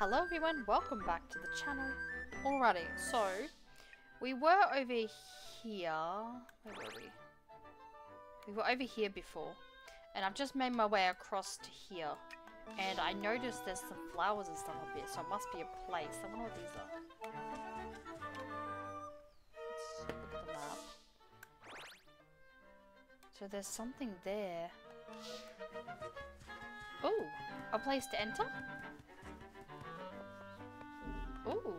Hello everyone, welcome back to the channel. Alrighty, so we were over here. Where were we? We were over here before, and I've just made my way across to here. And I noticed there's some flowers and stuff up here, so it must be a place. I wonder what these are. Let's look at the map. So there's something there. Oh, a place to enter? Ooh.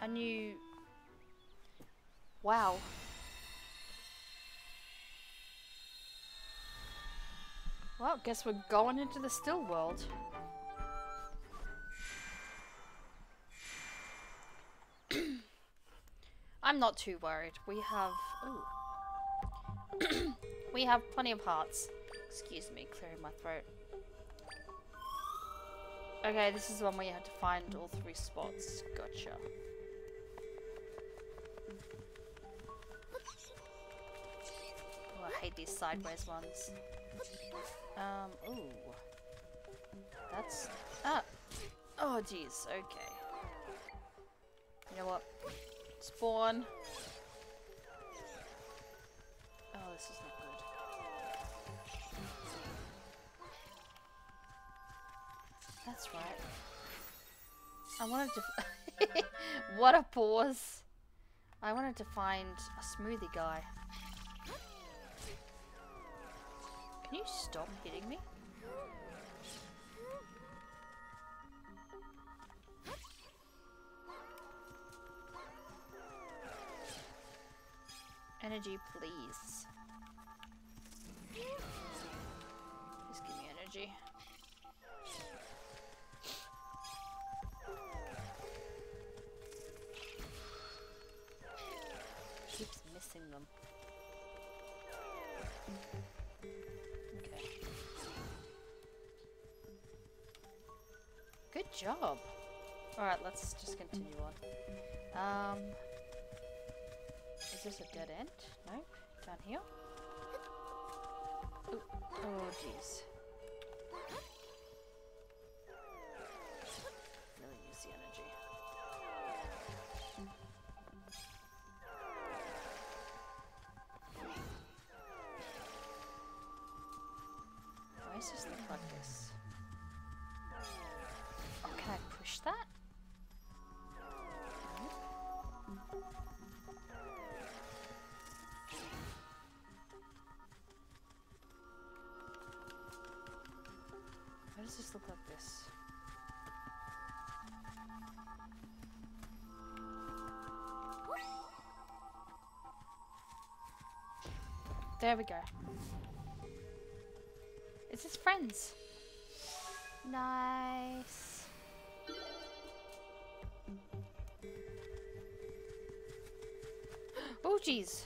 A new... Wow. Well, guess we're going into the still world. I'm not too worried. We have... We have plenty of hearts. Excuse me, clearing my throat. Okay, this is the one where you have to find all three spots. Gotcha. Oh, I hate these sideways ones. Um, ooh. That's... Ah! Oh, jeez, okay. You know what? Spawn. Oh, this is not That's right. I wanted to... what a pause! I wanted to find a smoothie guy. Can you stop hitting me? Energy, please. Just give me energy. Missing them. Okay. Good job. Alright, let's just continue on. Um, is this a dead end? Nope. Down here? Ooh. Oh, jeez. Does this look like this? Oh, can I push that? Why does this look like this? There we go. Is this friends? Nice. Oh jeez.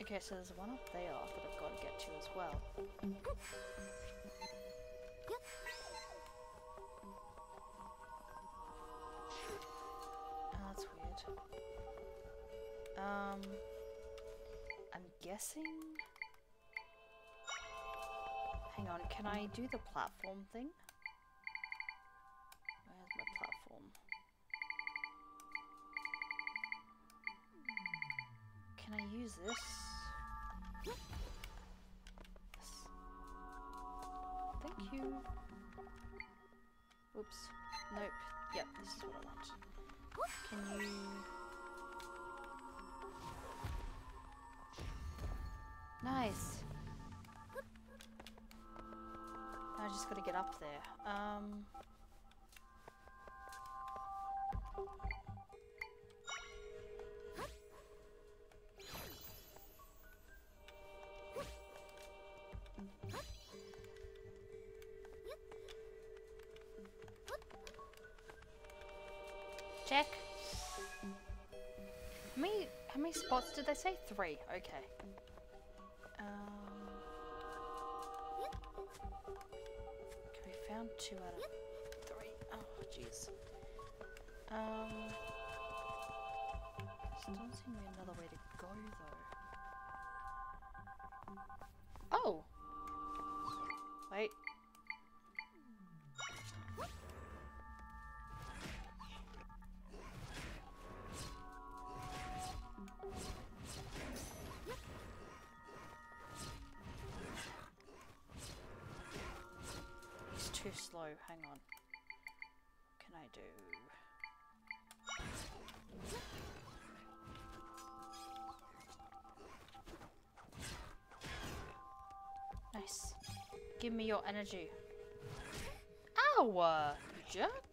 Okay, so there's one up there that I've got to get to as well. Oh, that's weird. Um, I'm guessing. On, can I do the platform thing? Where's my platform? Can I use this? Yes. Thank you. Oops. Nope. Yep, this is what I want. Can you... Nice. Just gotta get up there. Um... Check. How many, how many spots did they say? Three. Okay. Um, found two out of three. Oh, jeez. Um, there doesn't seem to be another way to go, though. Oh! Hang on. What can I do? Nice. Give me your energy. Ow! uh, You jerk.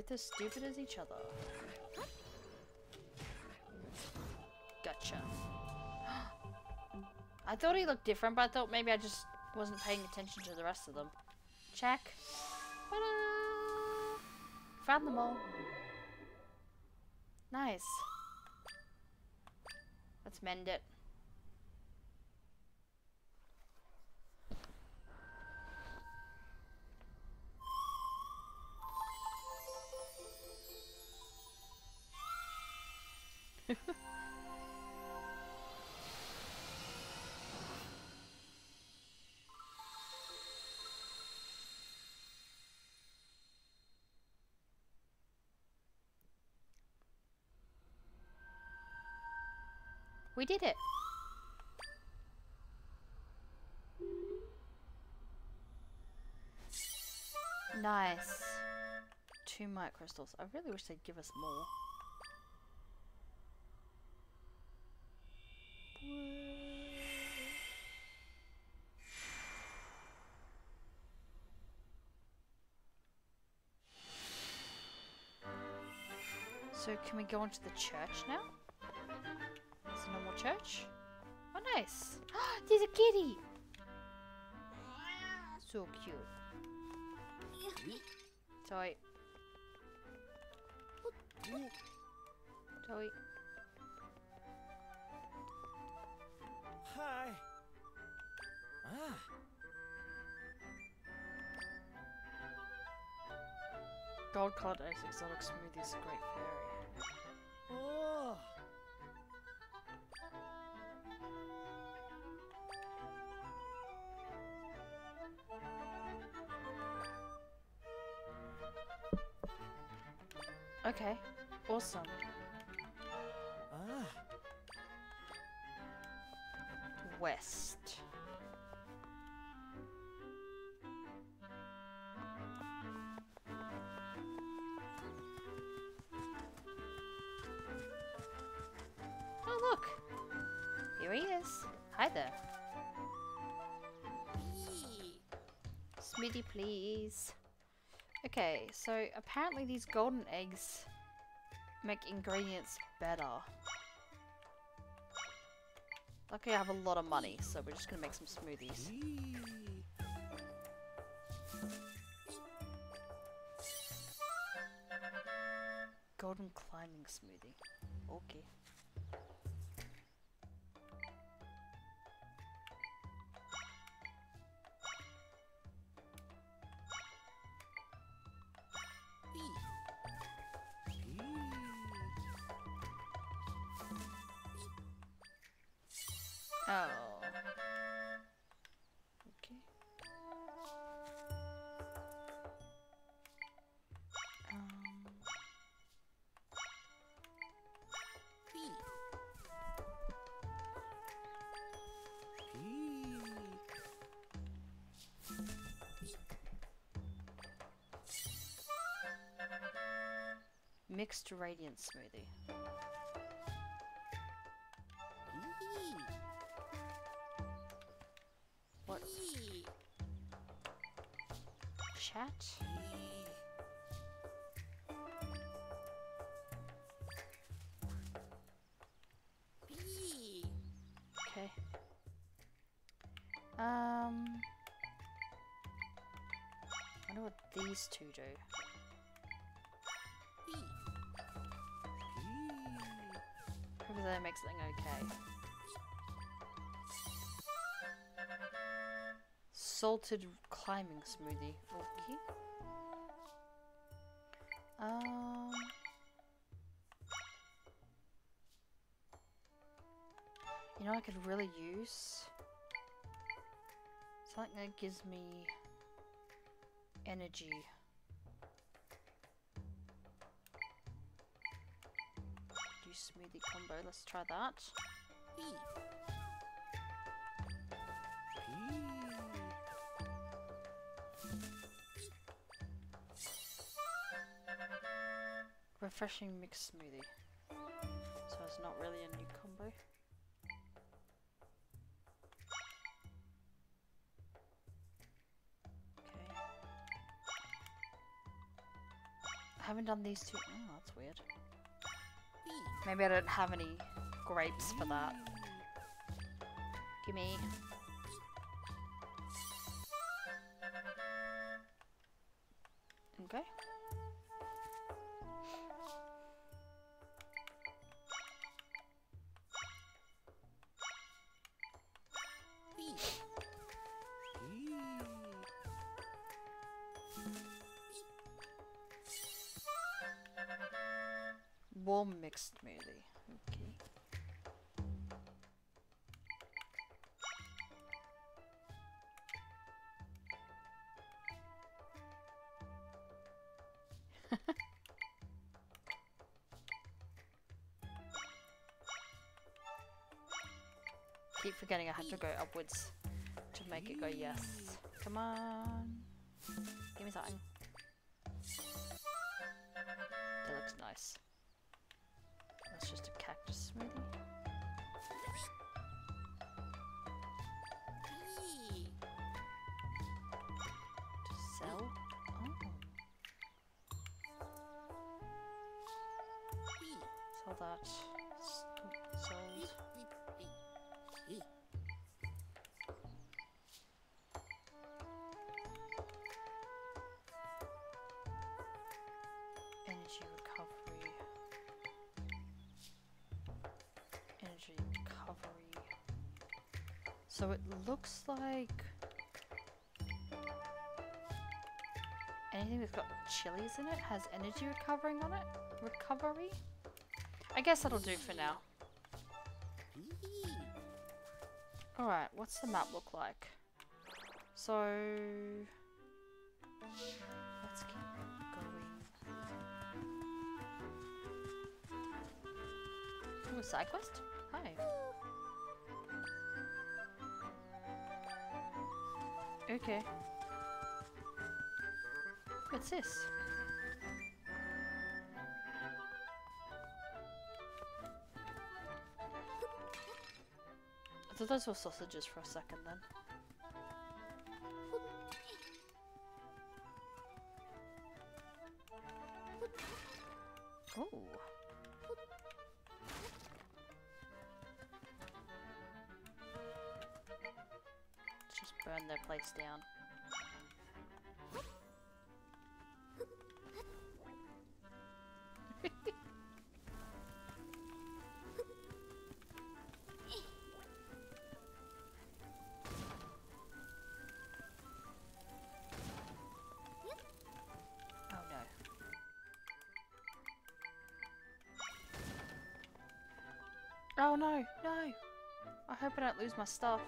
Both as stupid as each other. Gotcha. I thought he looked different, but I thought maybe I just wasn't paying attention to the rest of them. Check. Found them all. Nice. Let's mend it. We did it. Nice. Two might crystals. I really wish they'd give us more. So can we go into the church now? It's a normal church. Oh, nice. There's a kitty. So cute. Toy. Toy. Hi. Ah. Gold colored ice exotic smoothies, great fairy. Oh. Okay, awesome. Ah. West. Oh look! Here he is. Hi there. Smitty, please. Okay, so apparently these golden eggs make ingredients better. Luckily I have a lot of money, so we're just gonna make some smoothies. Golden climbing smoothie. Okay. Mixed radiant smoothie. What? Chat? Okay. Um. I wonder what these two do. That makes something okay. Salted climbing smoothie. Okay. Um. You know, I could really use something that gives me energy. Smoothie combo. Let's try that. Refreshing mixed smoothie. So it's not really a new combo. Okay. I haven't done these two. Oh, that's weird. Maybe I don't have any grapes for that. Gimme. Forgetting I have to go upwards to make it go yes. Come on. Give me something. That looks nice. That's just a cactus smoothie. Oh. That. So it looks like anything that's got chilies in it has energy recovering on it. Recovery. I guess that'll do for now. Alright, what's the map look like? So... Let's keep going. Ooh, side quest? Hi. Okay. What's this? I thought those were sausages for a second then. Place down. Oh. Oh no, no! I hope I don't lose my stuff.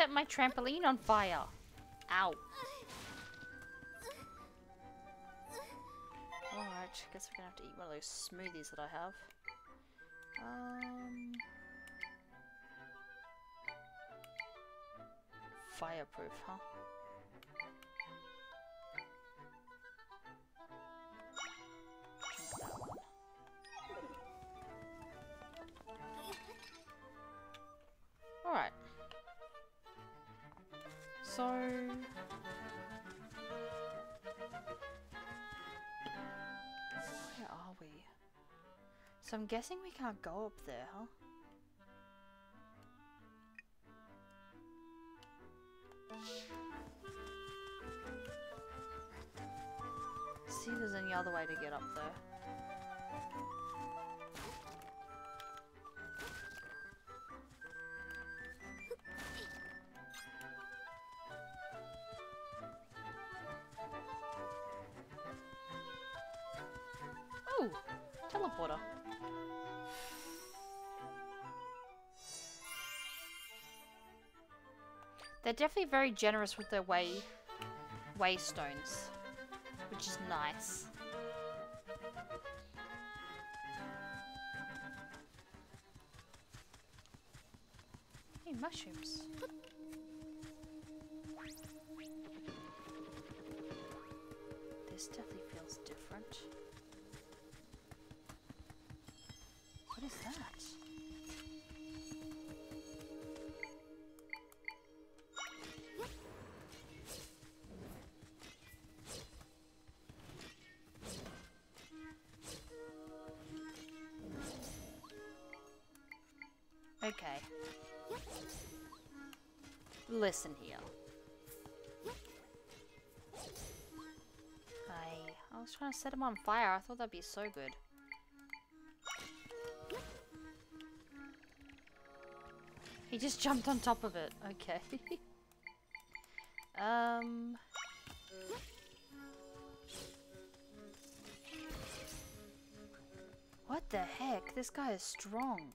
Set my trampoline on fire. Ow. Alright, guess we're gonna have to eat one of those smoothies that I have. Um. Fireproof, huh? Alright. So... Where are we? So I'm guessing we can't go up there, huh? See if there's any other way to get up there. Teleporter. They're definitely very generous with their way waystones, which is nice. Hey, mushrooms. This definitely feels different. What is that? Okay. Listen here. I I was trying to set him on fire. I thought that'd be so good. He just jumped on top of it. Okay. um. What the heck? This guy is strong.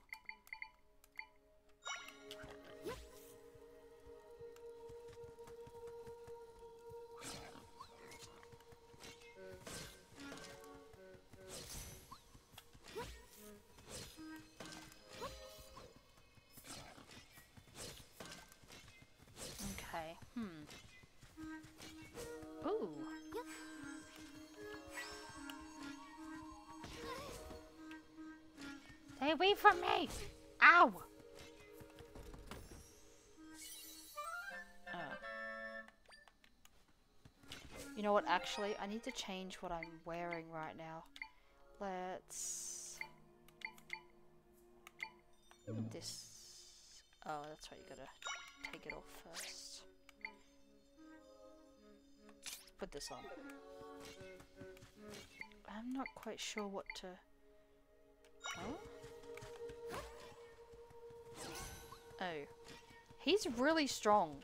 Me! Ow! Oh. You know what, actually, I need to change what I'm wearing right now. Let's... This... Oh, that's right, you gotta take it off first. Put this on. I'm not quite sure what to... Oh? Oh. He's really strong.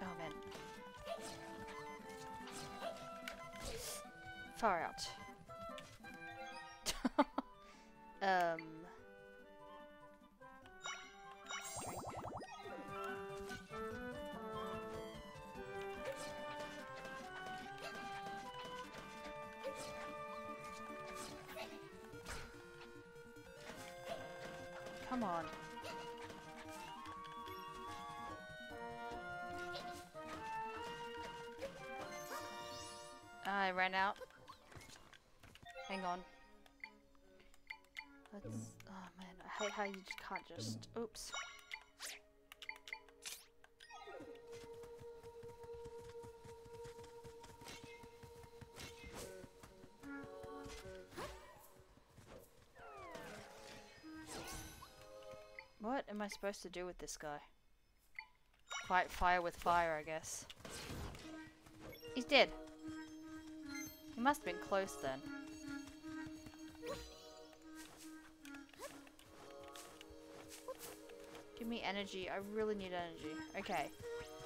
Oh man. Far out. um. Hang on. Let's. Oh man, I hate how you just can't just. Oops. What am I supposed to do with this guy? Fight fire with fire, I guess. He's dead. He must have been close then. Give me energy. I really need energy. Okay.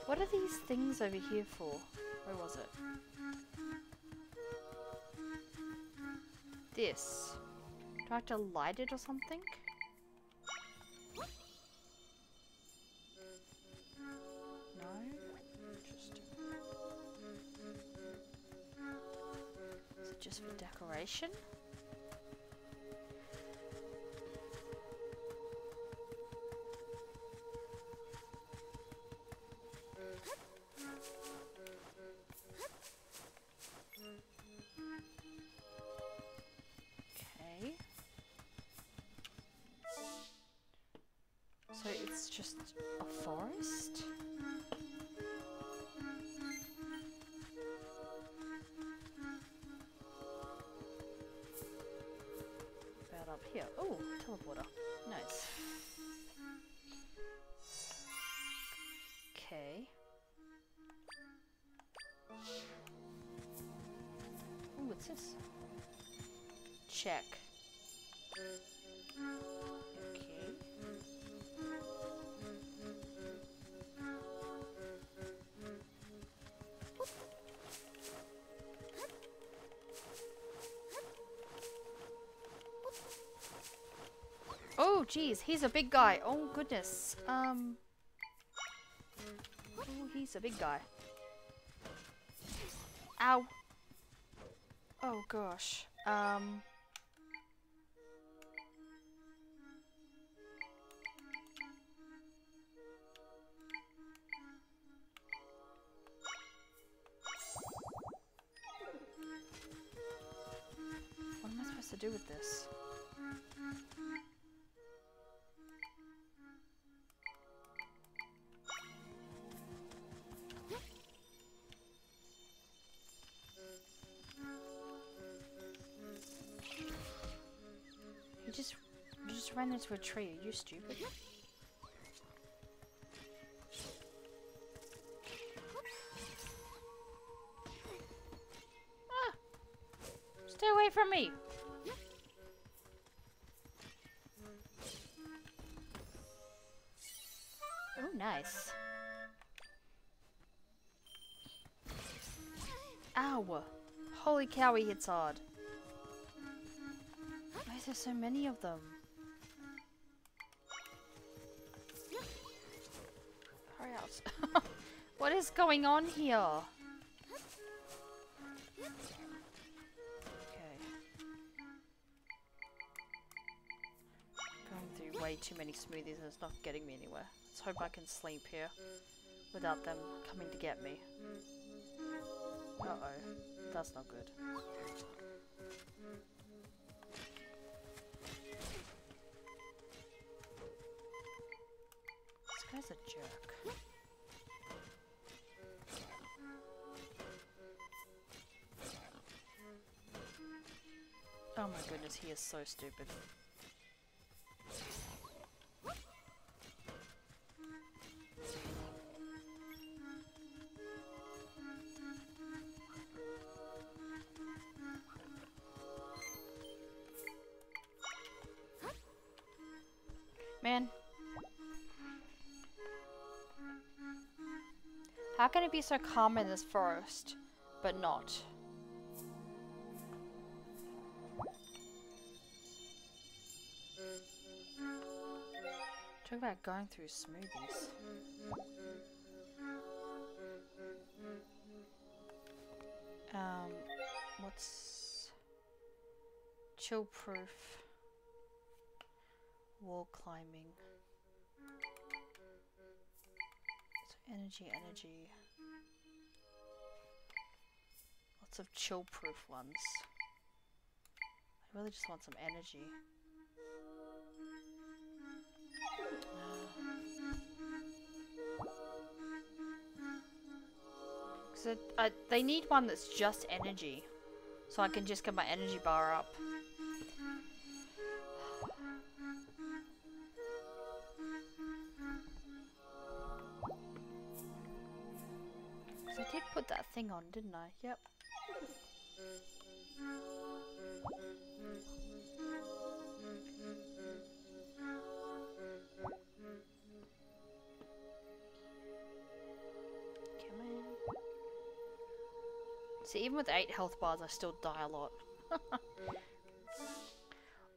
What are these things over here for? Where was it? This. Do I have to light it or something? No? Interesting. Is it just for decoration? just a forest? About up here. Oh, teleporter. Nice. Okay. Ooh, what's this? Check. Oh, geez, he's a big guy. Oh, goodness. Um. Oh, he's a big guy. Ow. Oh, gosh. Um. What am I supposed to do with this? Ran into a tree. Are you stupid? Ah! Stay away from me! Oh, nice. Ow! Holy cow, he hits hard. Why is there so many of them? Out. what is going on here? Okay. Going through way too many smoothies and it's not getting me anywhere. Let's hope I can sleep here without them coming to get me. Uh-oh. That's not good. This a jerk. Oh my goodness, he is so stupid. Man. How can it be so calm in this forest, but not? Talk about going through smoothies. Um, what's chill proof? Wall climbing. Energy, energy. Lots of chill proof ones. I really just want some energy. It, they need one that's just energy, so I can just get my energy bar up. On, didn't I? Yep. Come on. See, even with 8 health bars, I still die a lot.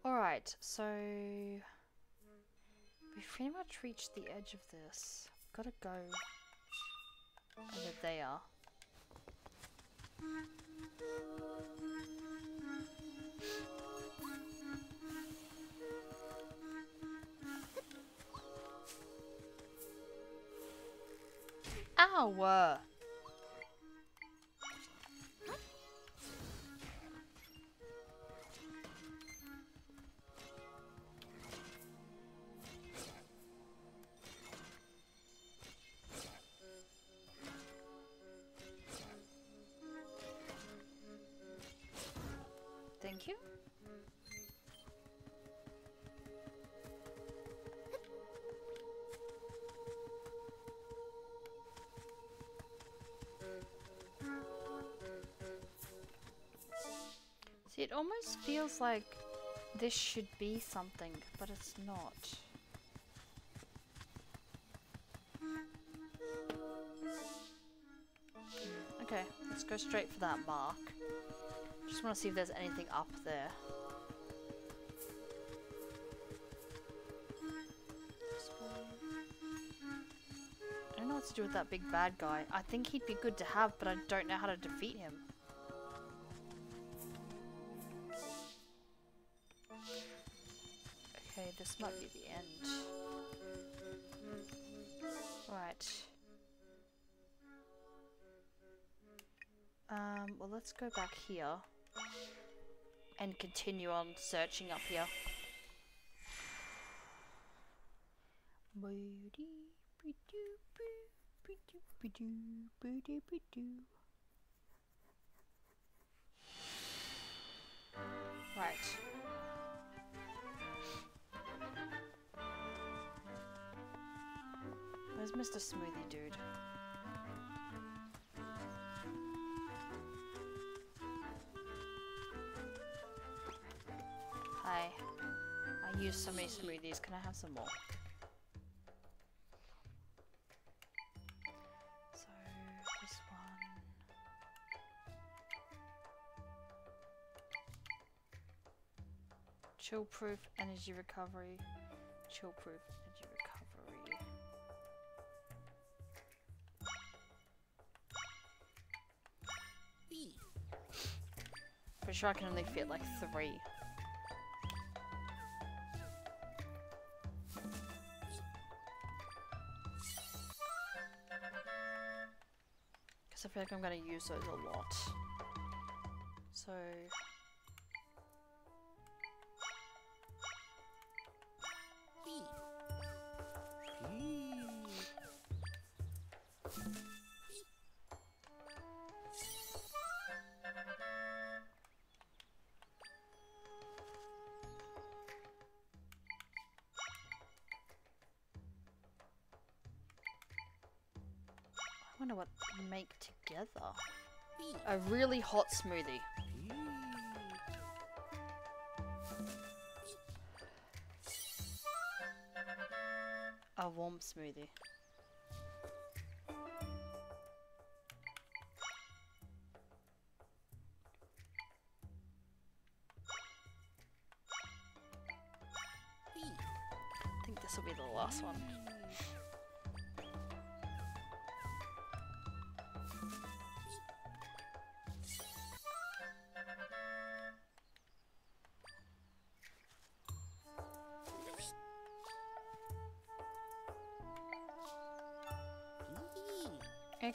Alright, so... We've pretty much reached the edge of this. Gotta go there. Ow! Uh. Thank you. See, it almost feels like this should be something, but it's not. Okay, let's go straight for that mark. I just want to see if there's anything up there. I don't know what to do with that big bad guy. I think he'd be good to have, but I don't know how to defeat him. Okay, this might be the end. Right. Um, well let's go back here and continue on searching up here. Right. Where's Mr. Smoothie Dude? Use so many smoothies. Can I have some more? So, this one. Chill proof energy recovery. Chill proof energy recovery. Pretty sure I can only fit like three. Because I feel like I'm going to use those a lot. So... together. A really hot smoothie. A warm smoothie.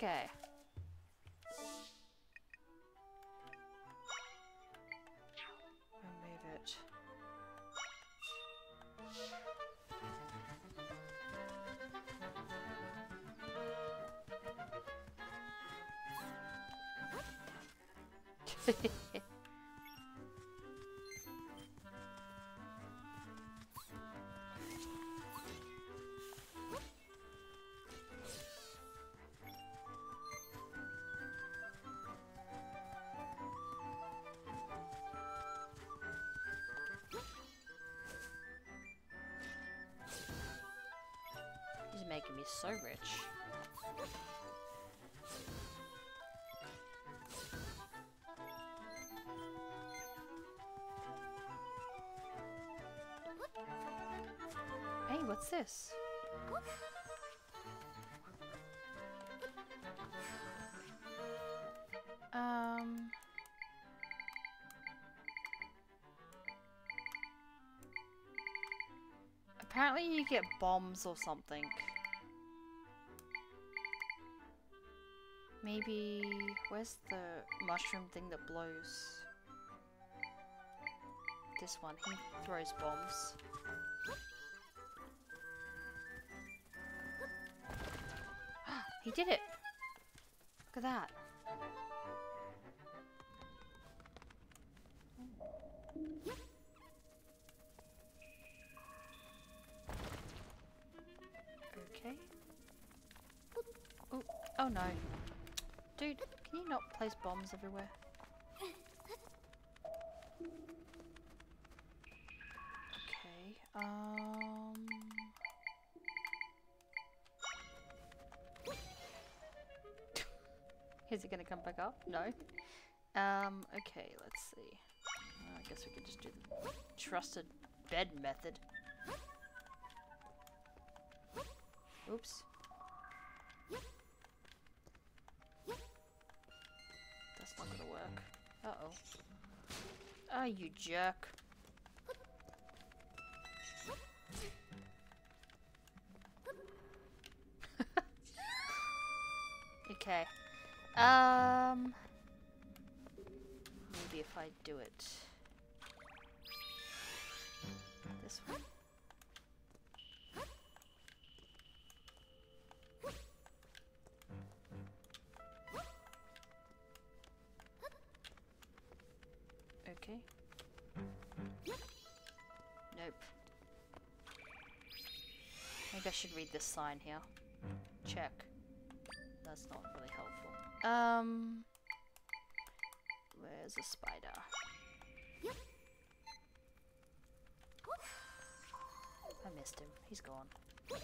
Okay. So rich. Hey, what's this? Um. Apparently you get bombs or something. Maybe... Where's the mushroom thing that blows? This one. He throws bombs. he did it! Look at that. place bombs everywhere. Okay, um... Is it gonna come back up? No. Um, okay, let's see. Well, I guess we could just do the trusted bed method. Oops. Oh, you jerk. okay. Um... Maybe if I do it... This way? Should read this sign here. Check. That's not really helpful. Um... Where's the spider? Yep. I missed him. He's gone. Yep.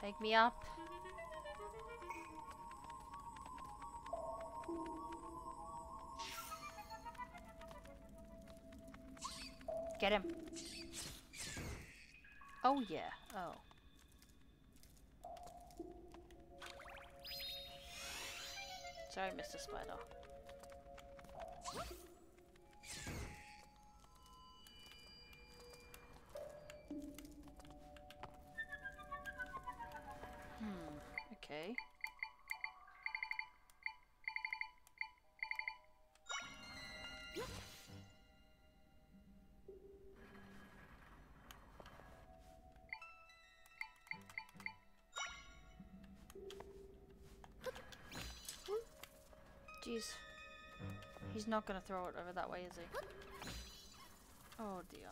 Take me up. Get him. Oh yeah. Oh. Sorry, Mr. Spider. Jeez. He's not gonna throw it over that way, is he? Oh dear.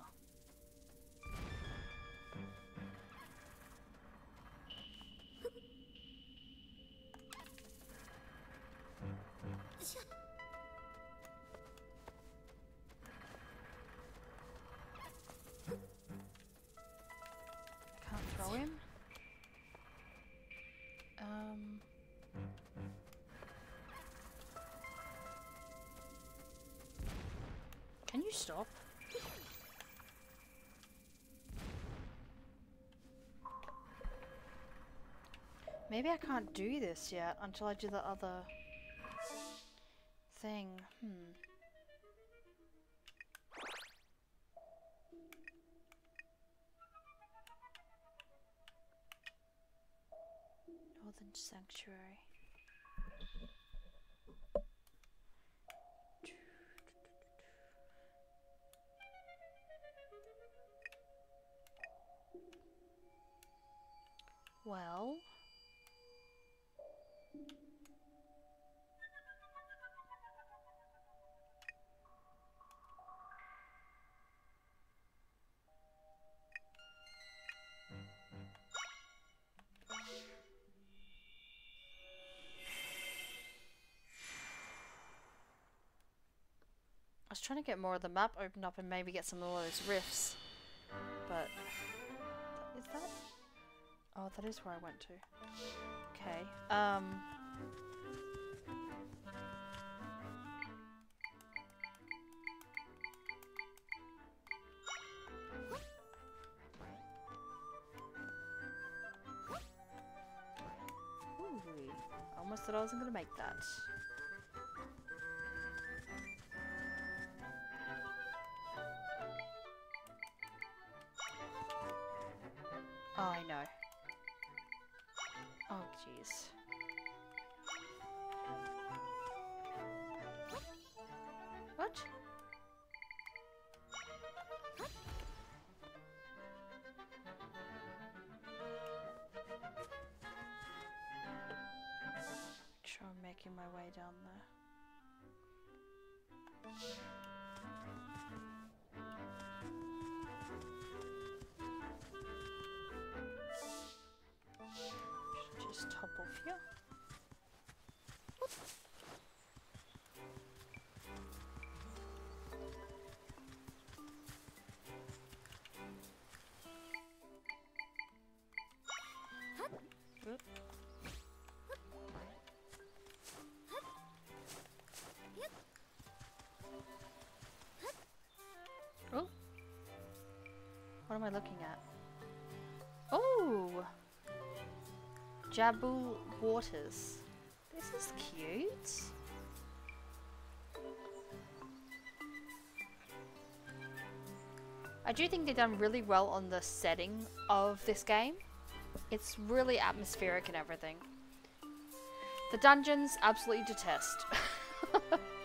Can you stop? Maybe I can't do this yet until I do the other thing. Hmm. Northern Sanctuary. Well. I was trying to get more of the map opened up and maybe get some of those rifts. But is that Oh, that is where I went to. Okay. Um. Ooh, almost thought I wasn't gonna make that. Oh, I know. What? Make sure I'm making my way down am I looking at? Oh! Jabul Waters. This is cute. I do think they've done really well on the setting of this game. It's really atmospheric and everything. The dungeons, absolutely detest.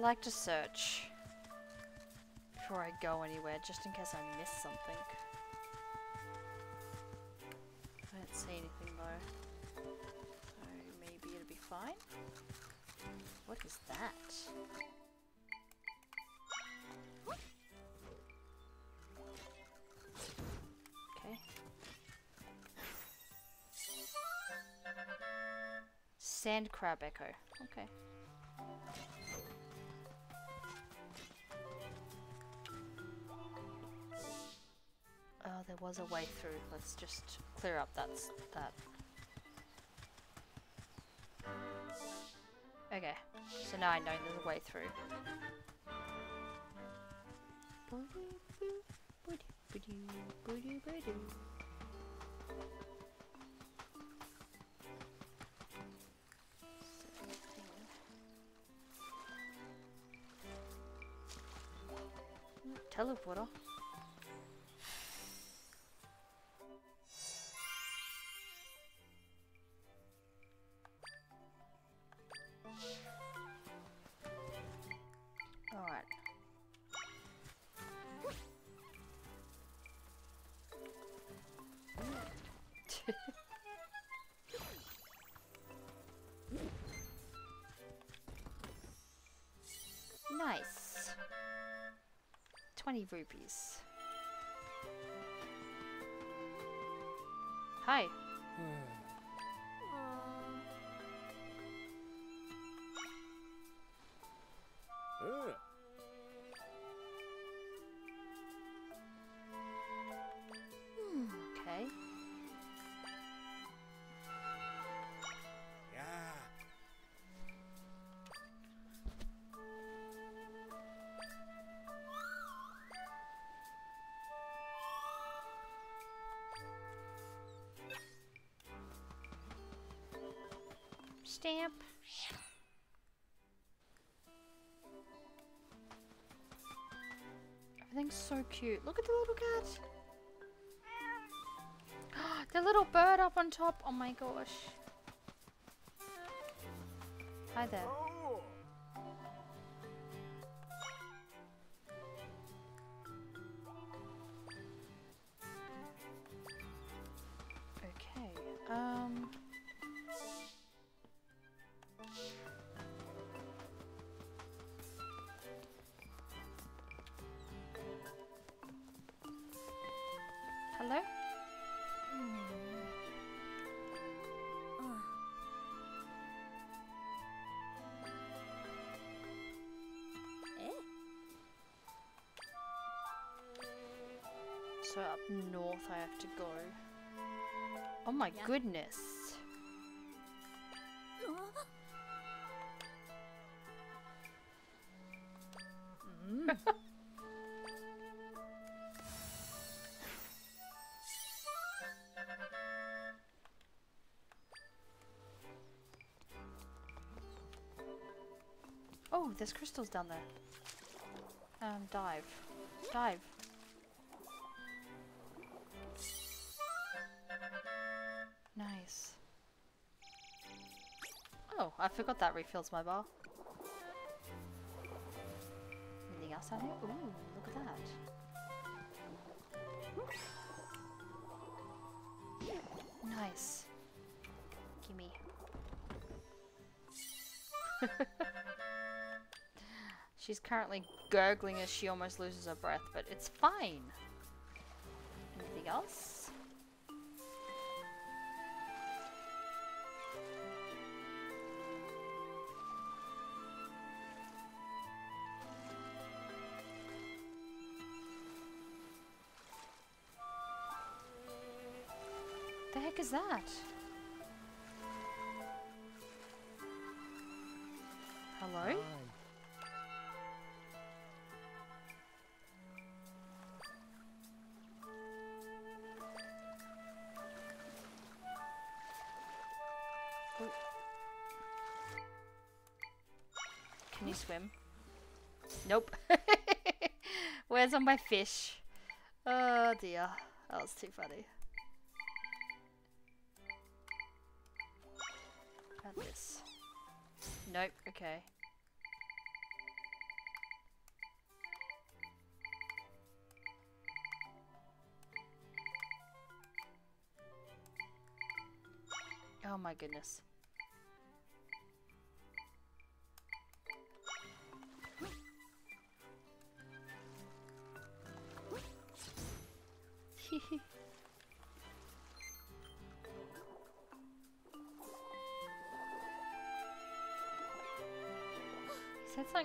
like to search before I go anywhere, just in case I miss something. I don't see anything though, so maybe it'll be fine. What is that? Okay. Sand crab echo. Okay. There was a way through. Let's just clear up that's that. Okay, so now I know there's a way through. Teleporter. 20 rupees. Hi. Stamp. Everything's so cute. Look at the little cat. the little bird up on top. Oh my gosh. Hi there. So up north I have to go. Oh my Yeah. goodness. Uh, Oh, there's crystals down there. Um, dive. Dive. I forgot that refills my bar. Anything else out here? Ooh, look at that. Nice. Gimme. She's currently gurgling as she almost loses her breath, but it's fine. Anything else? Swim? Nope. Where's all my fish? Oh dear. That was too funny. This? Nope, okay. Oh my goodness.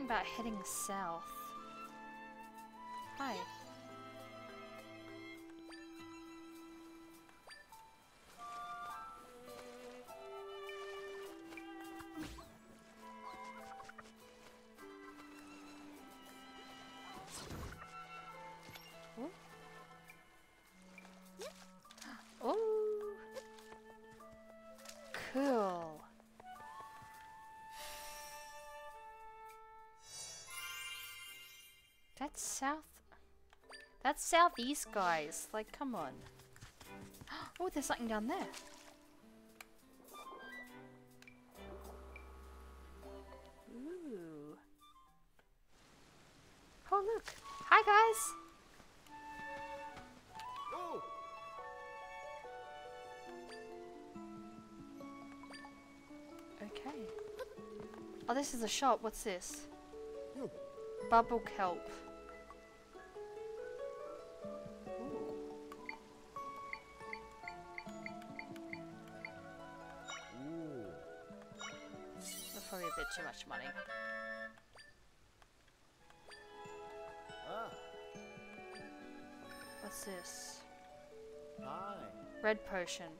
About heading south. That's south. That's southeast, guys. Like, come on. Oh, there's something down there. Ooh. Oh, look. Hi, guys. Okay. Oh, this is a shop. What's this? Bubble kelp. That's probably a bit too much money. Ah. What's this? Hi. Red potion.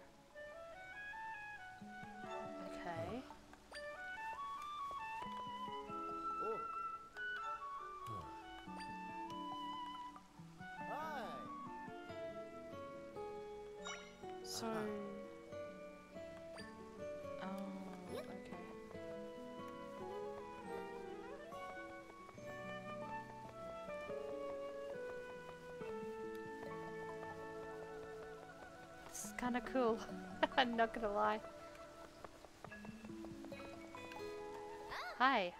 So. Uh-huh. Oh, okay. It's kind of cool. I'm not gonna lie. Hi.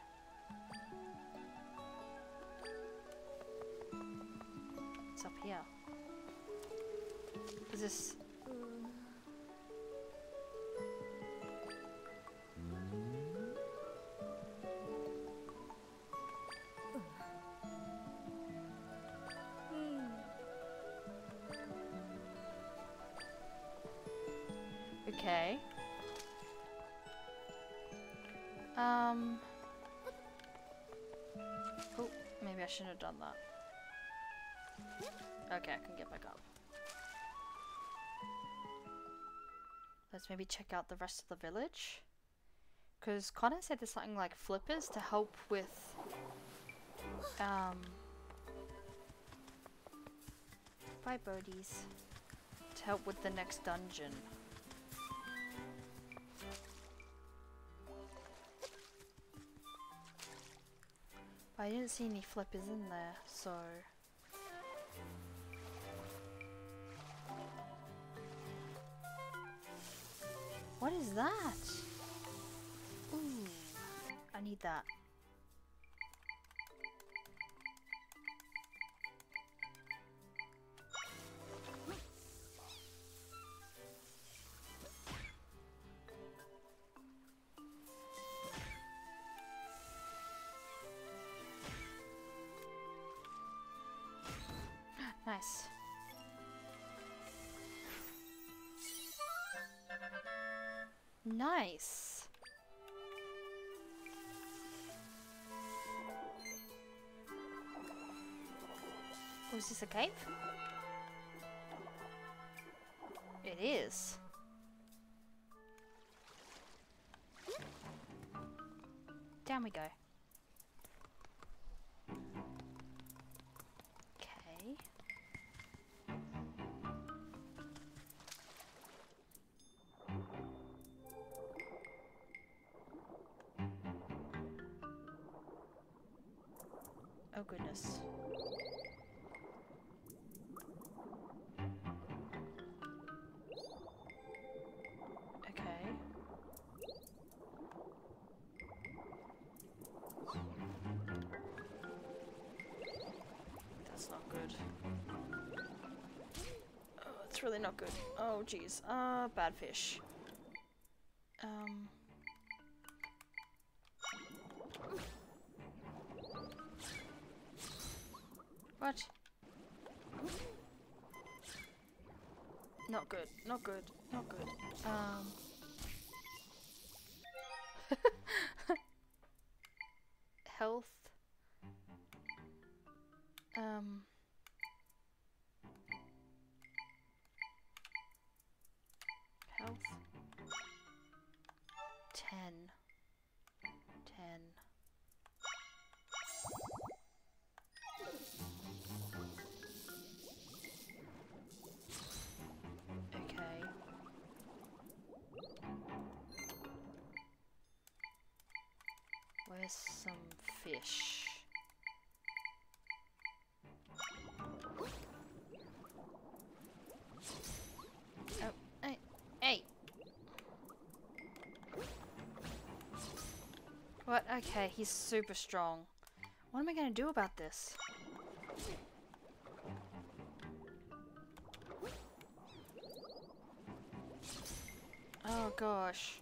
Let's maybe check out the rest of the village. Because Connor said there's something like flippers to help with. Um. Bye, birdies. To help with the next dungeon. But I didn't see any flippers in there, so. That? Ooh, I need that. Nice. Oh, is this a cave? It is. Down we go. Oh, jeez. Uh, bad fish. What? Okay, he's super strong. What am I gonna do about this? Oh gosh.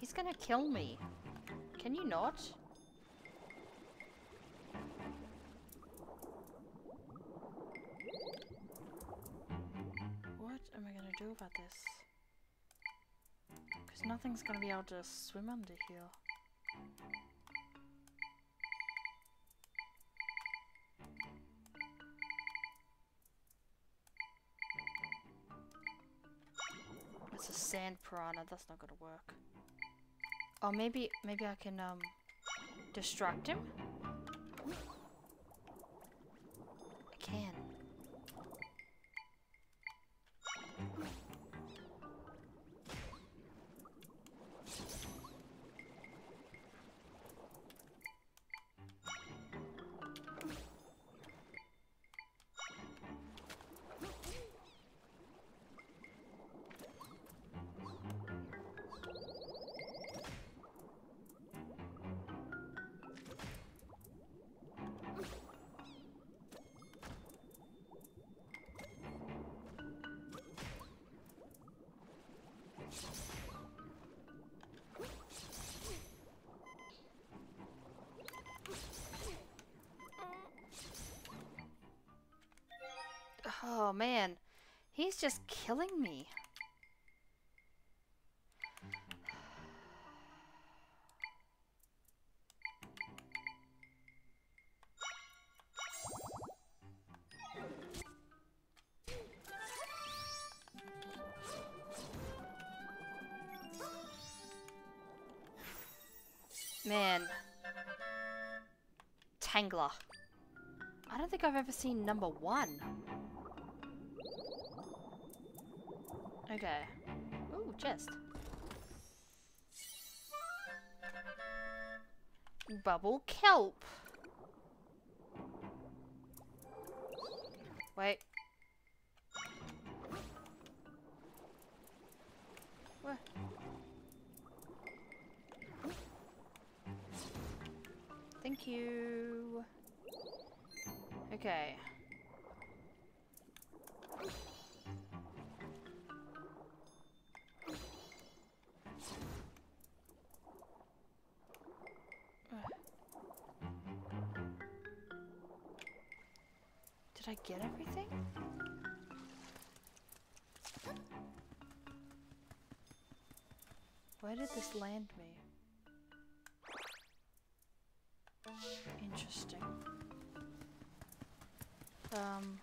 He's gonna kill me. Can you not? What am I gonna do about this? Because nothing's gonna be able to swim under here. Sand piranha, that's not gonna work. Oh, maybe, maybe I can, um, distract him? I can. He's just killing me. Man. Tangler. I don't think I've ever seen number one. Okay. Ooh, chest. Bubble kelp. Wait. What? Thank you. Okay. Did I get everything? Where did this land me? Interesting. Um.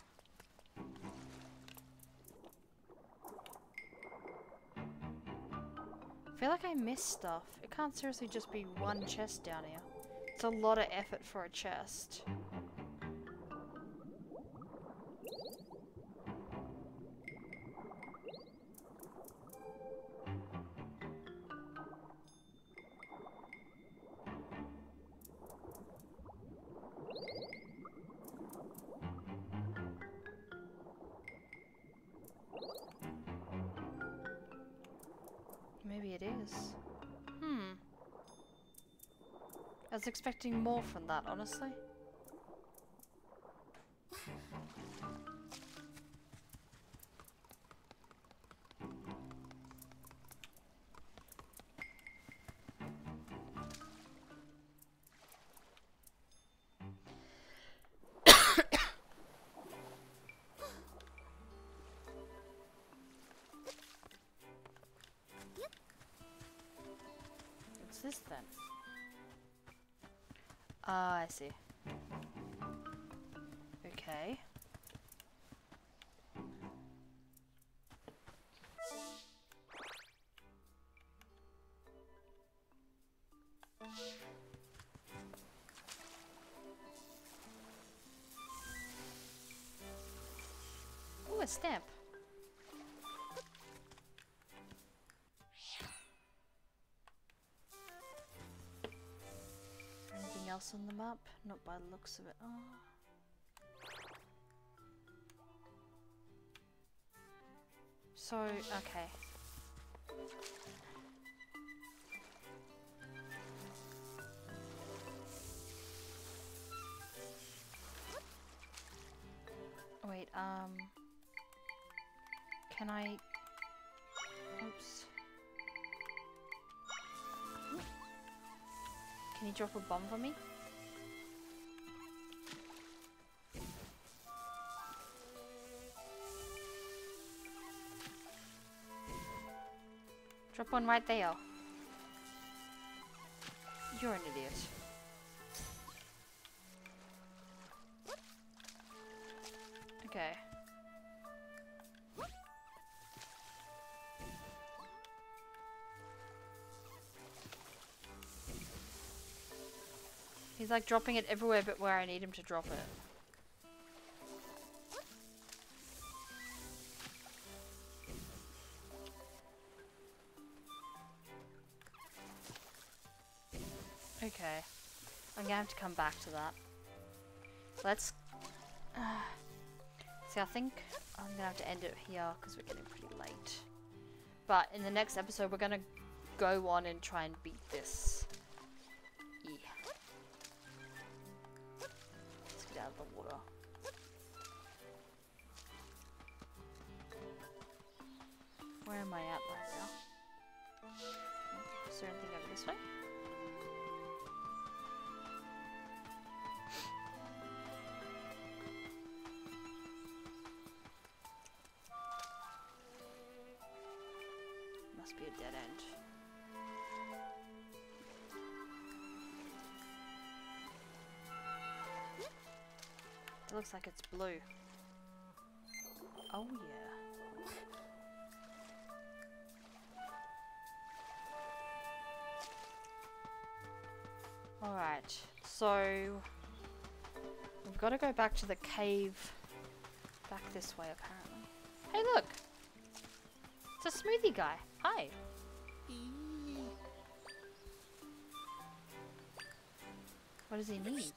I feel like I missed stuff. It can't seriously just be one chest down here. It's a lot of effort for a chest. Expecting more from that, honestly. What's this then? Ah, I see. Okay. Ooh, a stamp. Else on the map? Not by the looks of it. Oh. So, okay. Wait, um... Can I... Oops. Can you drop a bomb for me? One right there. You're an idiot. Okay. He's like dropping it everywhere but where I need him to drop it. To come back to that. Let's... Uh, see, I think I'm gonna have to end it here because we're getting pretty late. But in the next episode, we're gonna go on and try and beat this. Yeah. Let's get out of the water. Where am I at right now? Is there anything over this way? Looks like it's blue. Oh yeah. Alright, so we've got to go back to the cave back this way apparently. Hey look! It's a smoothie guy. Hi. What does he need?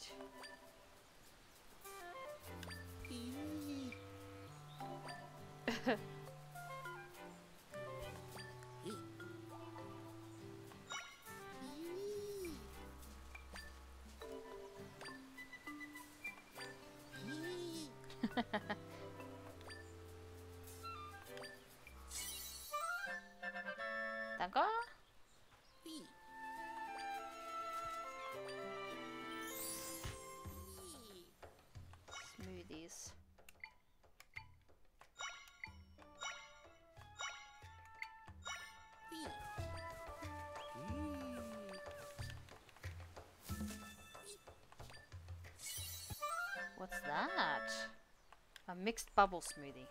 What's that? A mixed bubble smoothie.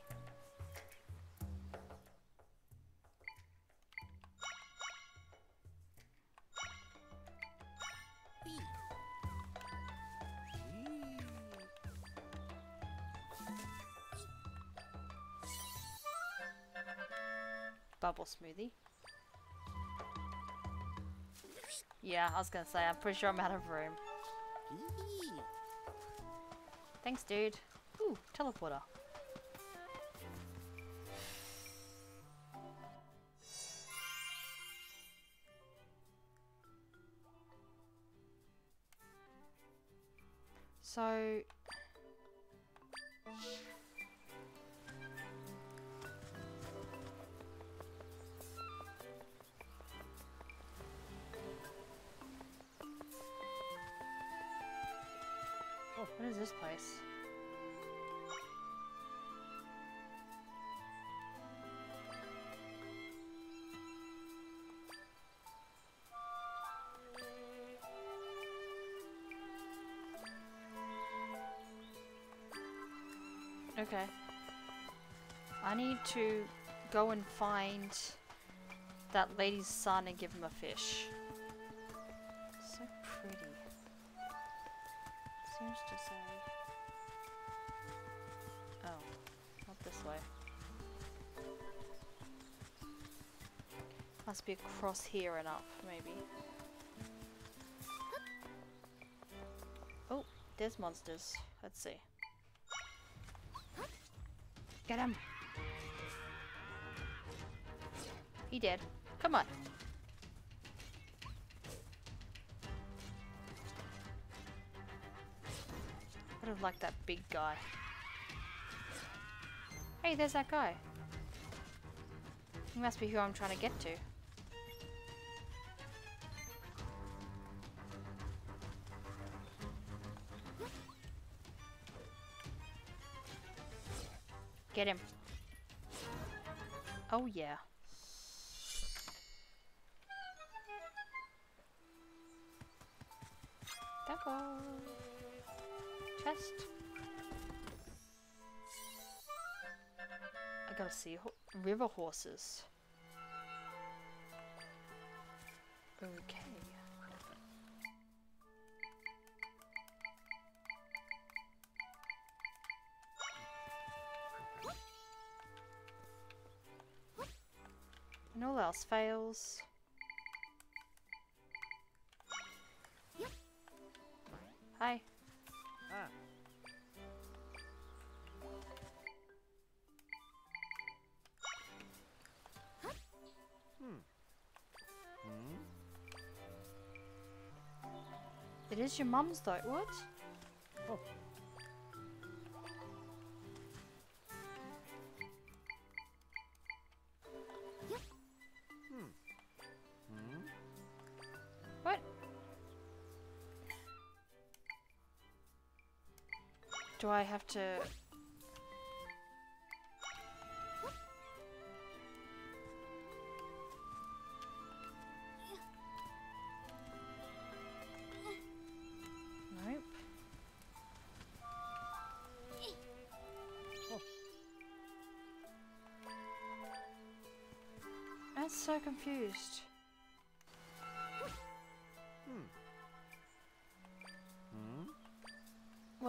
Bubble smoothie. Yeah, I was gonna say, I'm pretty sure I'm out of room. Thanks, dude. Ooh, teleporter. So... Okay. I need to go and find that lady's son and give him a fish. So pretty. Seems to say. Oh, not this way. Must be across here and up, maybe. Oh, there's monsters. Let's see. Get him! He did. Come on. I have liked that big guy. Hey, there's that guy. He must be who I'm trying to get to. Get him. Oh yeah. Taco. Chest. I gotta see ho river horses. Okay. And all else fails. Hi. Ah. It is your mum's though. What? Oh. I have to... Nope. Oh. I'm so confused.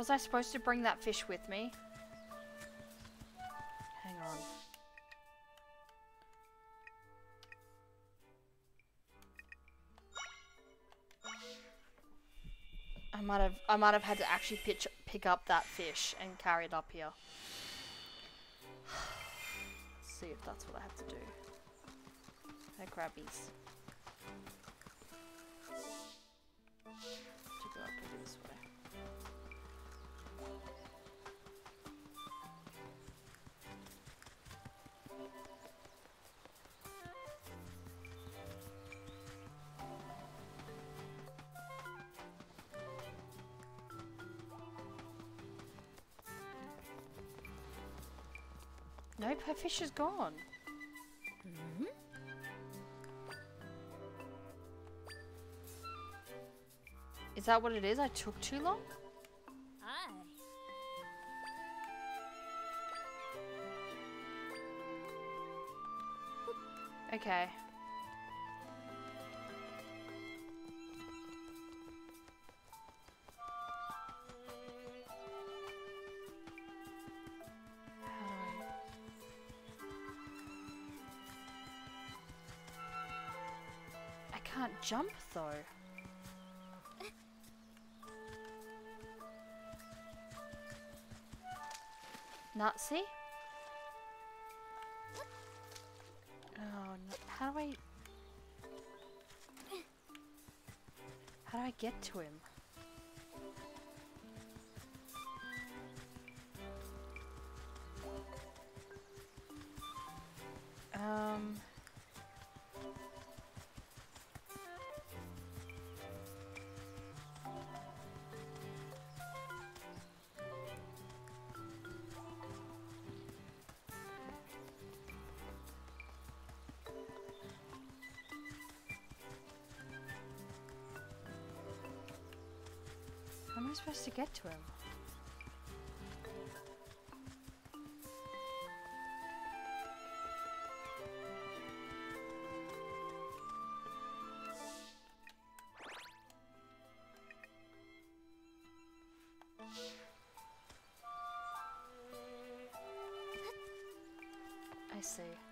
Was I supposed to bring that fish with me? Hang on. I might have I might have had to actually pitch pick up that fish and carry it up here. see if that's what I have to do. Hey crabbies. Nope, her fish is gone. Mm -hmm. Is that what it is? I took too long? Aye. Okay. Jump though. Nazi? Eh? Oh, no. how do I... How do I get to him? Get to him? I see.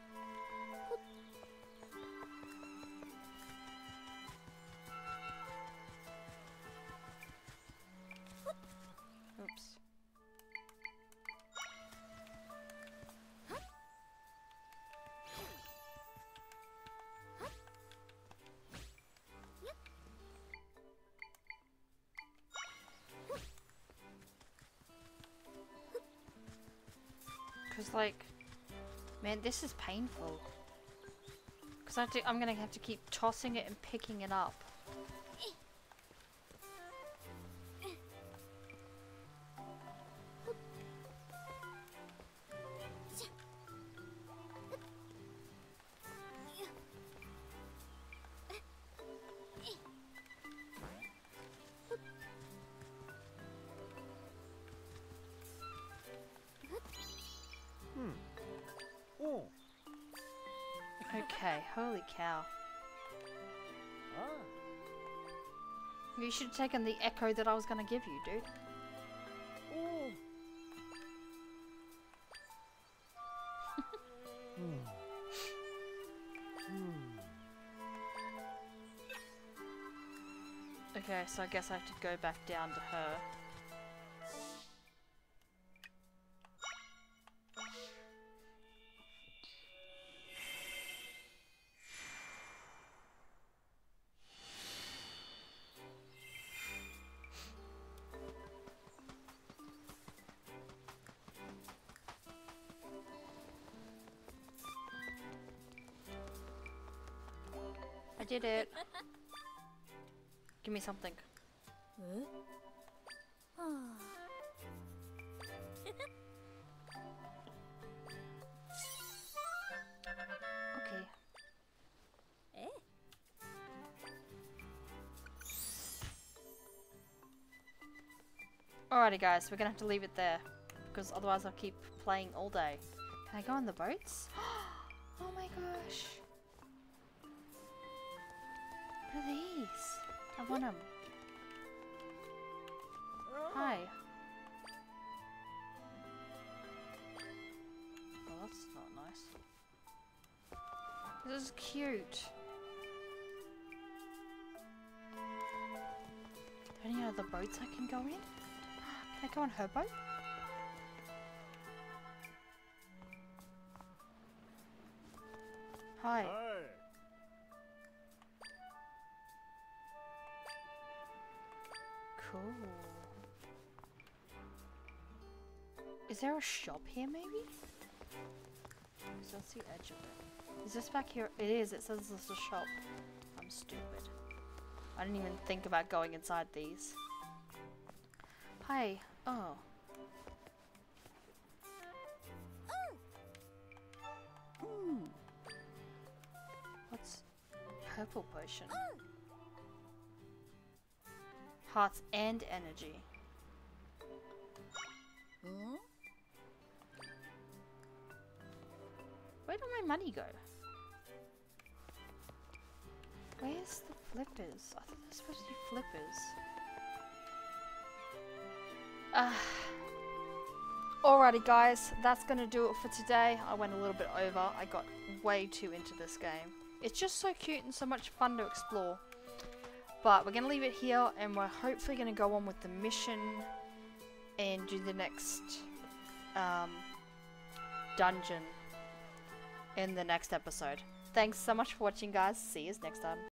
Cause like, man, this is painful. Cause I'm gonna have to keep tossing it and picking it up. Cow. Ah. You should have taken the echo that I was gonna give you, dude. Oh. hmm. Hmm. Okay, so I guess I have to go back down to her. need it. Give me something. Okay. Alrighty guys, we're gonna have to leave it there. Because otherwise I'll keep playing all day. Can I go on the boats? oh my gosh. What are these? I want them. Hi. Oh, that's not nice. This is cute. Any other boats I can go in? Can I go on her boat? Hi. Hi. Is there a shop here, maybe? that's the edge of it. Is this back here? It is. It says there's a shop. I'm stupid. I didn't even think about going inside these. Hi. Oh. Hmm. What's purple potion? Hearts and energy. Where did my money go? Where's the flippers? I thought they're supposed to be flippers. Ah. Alrighty guys, that's gonna do it for today. I went a little bit over. I got way too into this game. It's just so cute and so much fun to explore. But we're gonna leave it here and we're hopefully gonna go on with the mission and do the next um, dungeon in the next episode. Thanks so much for watching guys. See you next time.